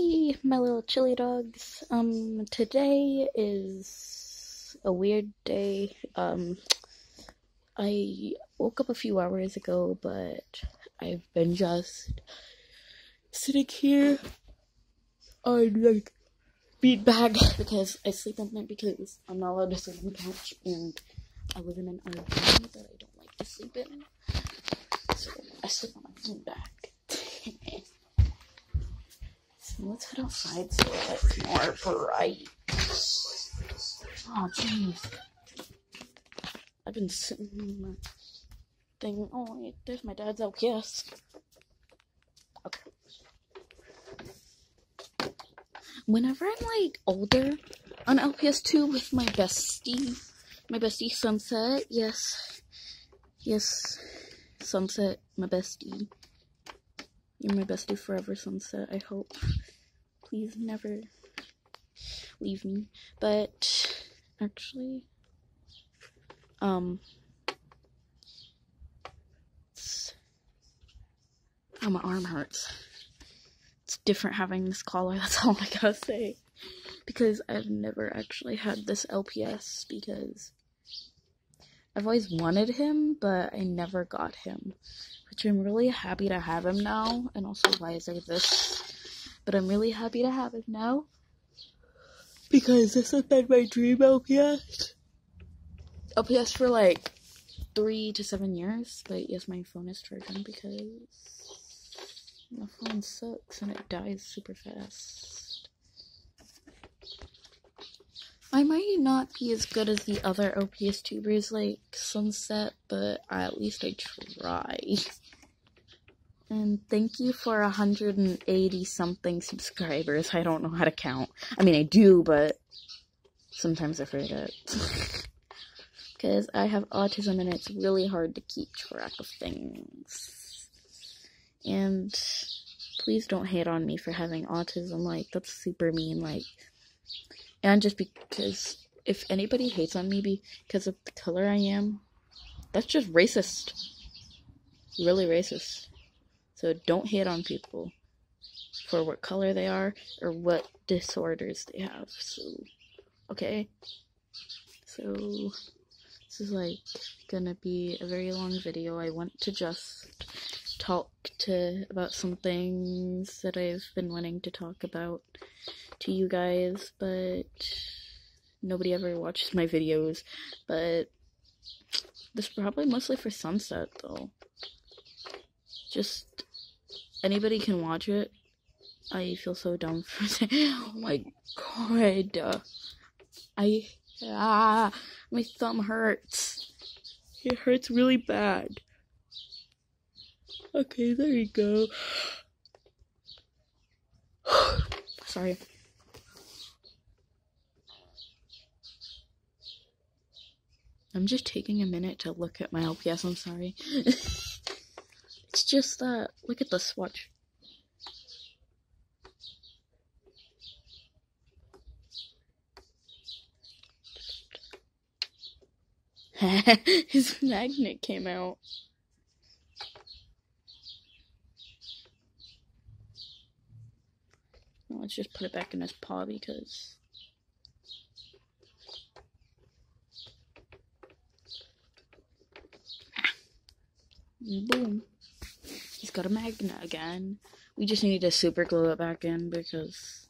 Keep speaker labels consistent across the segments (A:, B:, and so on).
A: Hey, my little chili dogs. Um, today is a weird day. Um, I woke up a few hours ago, but I've been just sitting here on like beat bag because I sleep on there because I'm not allowed to sleep on the couch and I live in an RV that I don't like to sleep in. So I sleep on a bean bag. Outside so it's more bright. Oh, jeez. I've been sitting in my thing. Oh, wait, there's my dad's LPS. Okay. Whenever I'm like older on LPS2 with my bestie, my bestie Sunset, yes, yes, Sunset, my bestie. You're my bestie forever, Sunset, I hope please never leave me. But actually, um, oh, my arm hurts. It's different having this collar, that's all I gotta say. Because I've never actually had this LPS because I've always wanted him, but I never got him. Which I'm really happy to have him now. And also, why is there this? But I'm really happy to have it now because this has been my dream LPS. LPS for like three to seven years, but yes, my phone is charging because my phone sucks and it dies super fast. I might not be as good as the other LPS tubers like Sunset, but at least I try. And thank you for 180 something subscribers. I don't know how to count. I mean, I do, but sometimes I forget. Because I have autism and it's really hard to keep track of things. And please don't hate on me for having autism. Like, that's super mean. Like, and just because if anybody hates on me because of the color I am, that's just racist. Really racist. So don't hate on people for what color they are or what disorders they have. So, okay. So, this is like gonna be a very long video. I want to just talk to about some things that I've been wanting to talk about to you guys, but nobody ever watches my videos. But this is probably mostly for Sunset though. Just anybody can watch it. I feel so dumb for saying. Oh my god, I ah, my thumb hurts. It hurts really bad. Okay, there you go. Sorry. I'm just taking a minute to look at my LPS. I'm sorry. It's just that, look at the swatch. his magnet came out. let's just put it back in his paw because ah. boom he's got a magnet again. We just need to super glue it back in because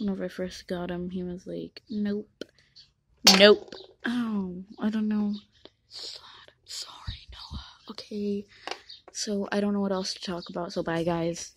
A: whenever I first got him, he was like, nope. Nope. Oh, I don't know. Sorry, Noah. Okay. So I don't know what else to talk about, so bye guys.